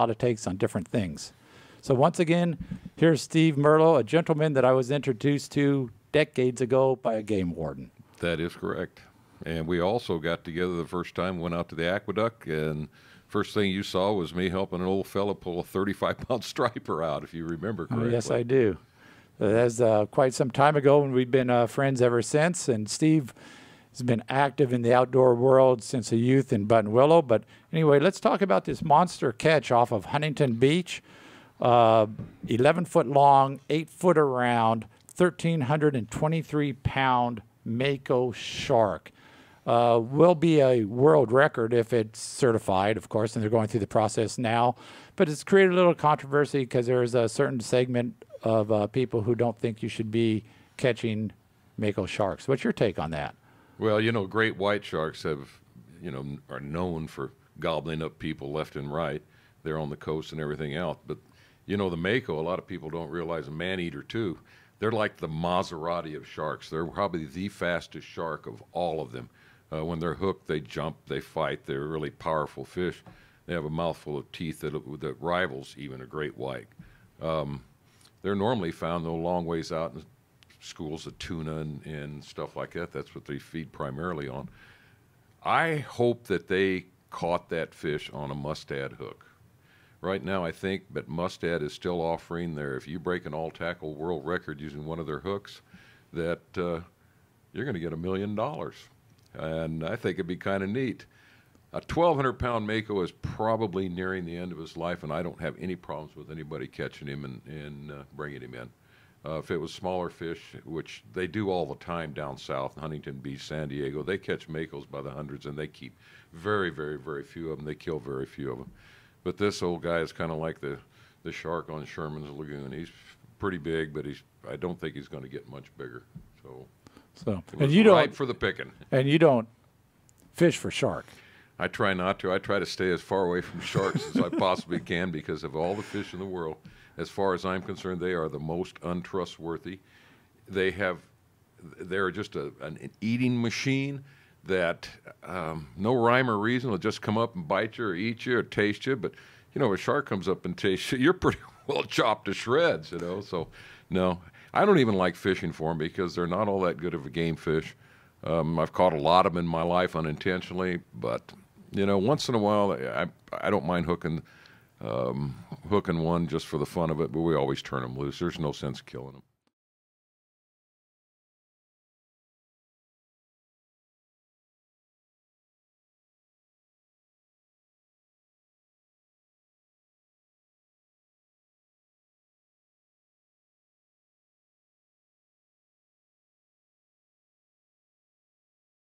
lot of takes on different things. So once again, here's Steve Merlo, a gentleman that I was introduced to decades ago by a game warden. That is correct. And we also got together the first time, went out to the aqueduct, and first thing you saw was me helping an old fella pull a 35 pound striper out, if you remember Oh, correctly. yes, I do. That's uh, quite some time ago, and we've been uh, friends ever since. And Steve has been active in the outdoor world since a youth in Buttonwillow. But anyway, let's talk about this monster catch off of Huntington Beach. Uh, 11 foot long, 8 foot around, 1,323 pound Mako shark. Uh, will be a world record if it's certified, of course, and they're going through the process now. But it's created a little controversy because there's a certain segment of uh, people who don't think you should be catching Mako sharks. What's your take on that? Well, you know, great white sharks have, you know, are known for gobbling up people left and right. They're on the coast and everything else. But, you know, the Mako, a lot of people don't realize, a man eater too, they're like the Maserati of sharks. They're probably the fastest shark of all of them. Uh, when they're hooked, they jump, they fight. They're really powerful fish. They have a mouthful of teeth that, that rivals even a great white. Um, they're normally found though long ways out in schools of tuna and, and stuff like that. That's what they feed primarily on. I hope that they caught that fish on a mustad hook. Right now, I think but Mustad is still offering their, if you break an all tackle world record using one of their hooks, that uh, you're going to get a million dollars. And I think it'd be kind of neat. A 1,200 pound Mako is probably nearing the end of his life, and I don't have any problems with anybody catching him and, and uh, bringing him in. Uh, if it was smaller fish, which they do all the time down south, Huntington Beach, San Diego, they catch Makos by the hundreds and they keep very, very, very few of them. They kill very few of them. But this old guy is kind of like the, the shark on Sherman's Lagoon. He's pretty big, but he's I don't think he's going to get much bigger. So So, and you don't, for the picking. and you don't fish for shark. I try not to. I try to stay as far away from sharks as I possibly can because of all the fish in the world. As far as I'm concerned, they are the most untrustworthy. They have, they're just a, an eating machine that um, no rhyme or reason will just come up and bite you or eat you or taste you. But you know, if a shark comes up and tastes you, you're pretty well chopped to shreds. You know, so no, I don't even like fishing for them because they're not all that good of a game fish. Um, I've caught a lot of them in my life unintentionally, but you know, once in a while, I I don't mind hooking um, hooking one just for the fun of it. But we always turn them loose. There's no sense killing them.